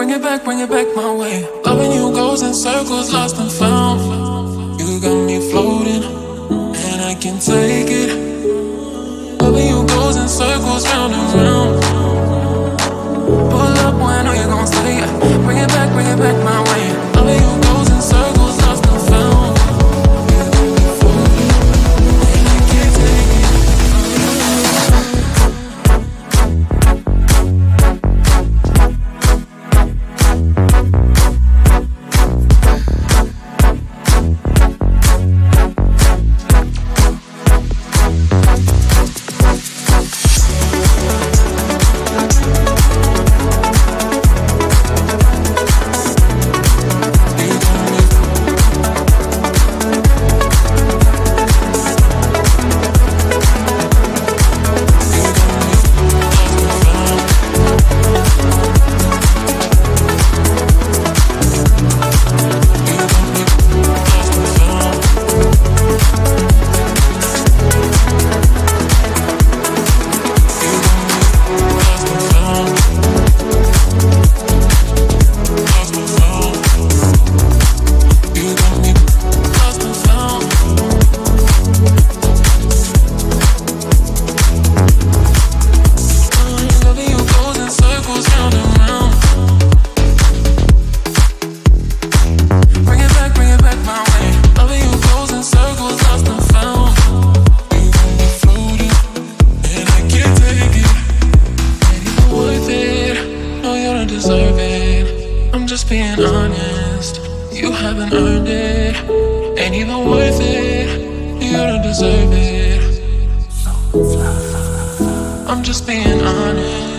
bring it back, bring it back my way. Loving you goes in circles, lost and found. You got me floating, and I can take it. Loving you goes in circles, round and round. Pull up, when are you gonna stay? Bring it back, bring it back my way. deserve it. I'm just being honest.